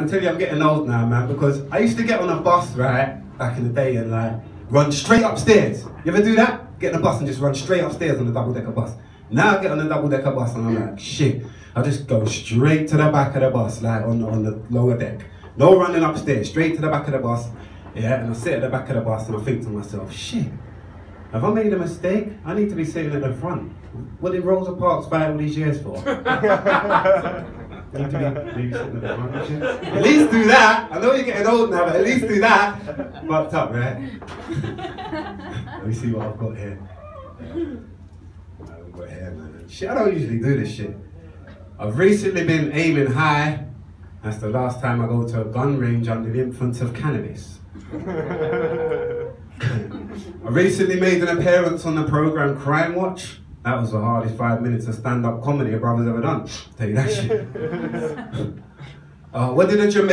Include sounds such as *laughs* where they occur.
man. I tell you, I'm getting old now, man, because I used to get on a bus, right, back in the day and like run straight upstairs. You ever do that? Get on a bus and just run straight upstairs on the double decker bus. Now I get on the double decker bus and I'm like, shit. I just go straight to the back of the bus, like on, on the lower deck. No running upstairs, straight to the back of the bus. Yeah, and I sit at the back of the bus and I think to myself, shit, have I made a mistake? I need to be sitting at the front. What did Rosa Parks fight all these years for? *laughs* *laughs* Need to be, maybe sitting at the *laughs* front. At least do that. I know you're getting old now, but at least do that. Fucked up, right? *laughs* Let me see what I've got here. What have got here, man? Shit, I don't usually do this shit. I've recently been aiming high. That's the last time I go to a gun range under the influence of cannabis. *laughs* I recently made an appearance on the program Crime Watch. That was the hardest five minutes of stand-up comedy a brother's ever done. Tell you that shit. *laughs* uh, what did a Jamaican